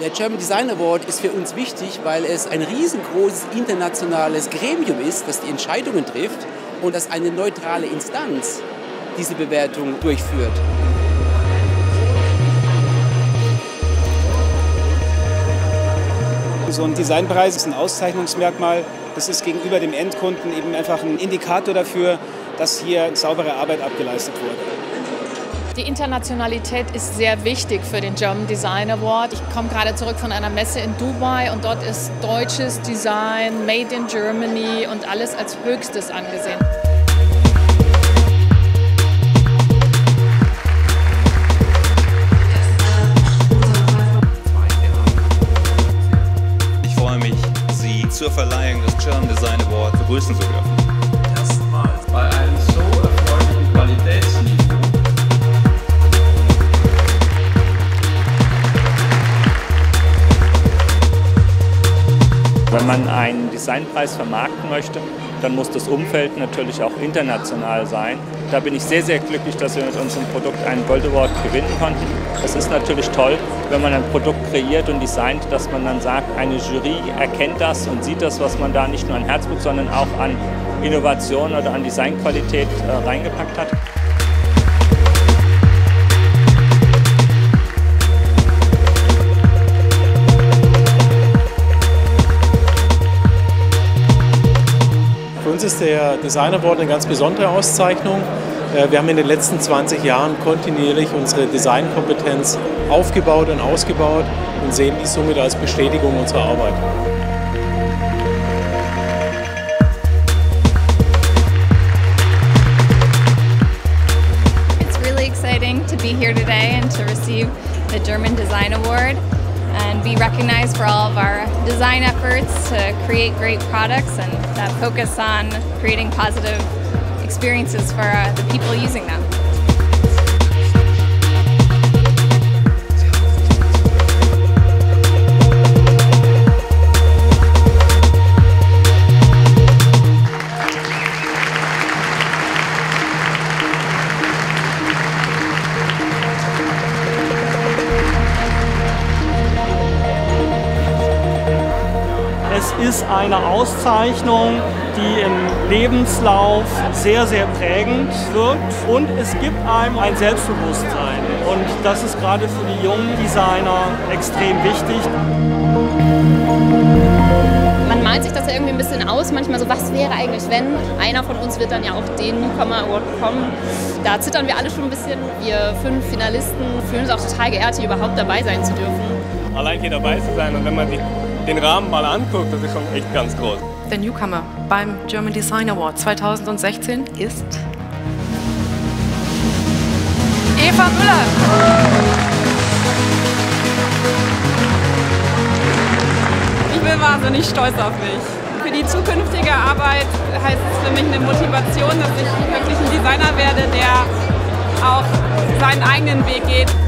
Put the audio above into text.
Der German Design Award ist für uns wichtig, weil es ein riesengroßes internationales Gremium ist, das die Entscheidungen trifft und das eine neutrale Instanz diese Bewertung durchführt. So ein Designpreis ist ein Auszeichnungsmerkmal. Das ist gegenüber dem Endkunden eben einfach ein Indikator dafür, dass hier saubere Arbeit abgeleistet wurde. Die Internationalität ist sehr wichtig für den German Design Award. Ich komme gerade zurück von einer Messe in Dubai und dort ist deutsches Design, Made in Germany und alles als höchstes angesehen. Ich freue mich, Sie zur Verleihung des German Design Award begrüßen zu dürfen. Wenn man einen Designpreis vermarkten möchte, dann muss das Umfeld natürlich auch international sein. Da bin ich sehr, sehr glücklich, dass wir mit unserem Produkt einen Gold Award gewinnen konnten. Das ist natürlich toll, wenn man ein Produkt kreiert und designt, dass man dann sagt, eine Jury erkennt das und sieht das, was man da nicht nur an Herzblut, sondern auch an Innovation oder an Designqualität äh, reingepackt hat. Ist der Design Award eine ganz besondere Auszeichnung. Äh, Wir haben in den letzten 20 Jahren kontinuierlich unsere Designkompetenz aufgebaut und ausgebaut und sehen dies somit als Bestätigung unserer Arbeit. It's really exciting to be here today and to receive the German Design Award and be recognized for all of our design efforts to create great products and that focus on creating positive experiences for uh, the people using them. Ist eine Auszeichnung, die im Lebenslauf sehr, sehr prägend wirkt und es gibt einem ein Selbstbewusstsein. Und das ist gerade für die jungen Designer extrem wichtig. Man malt sich das ja irgendwie ein bisschen aus, manchmal so, was wäre eigentlich, wenn? Einer von uns wird dann ja auch den Newcomer Award bekommen. Da zittern wir alle schon ein bisschen. Wir fünf Finalisten fühlen uns auch total geehrt, hier überhaupt dabei sein zu dürfen. allein hier dabei zu sein und wenn man sich den Rahmen mal anguckt, das ist schon echt ganz groß. Der Newcomer beim German Design Award 2016 ist Eva Müller. Ich bin wahnsinnig stolz auf mich. Für die zukünftige Arbeit heißt es für mich eine Motivation, dass ich wirklich ein Designer werde, der auch seinen eigenen Weg geht.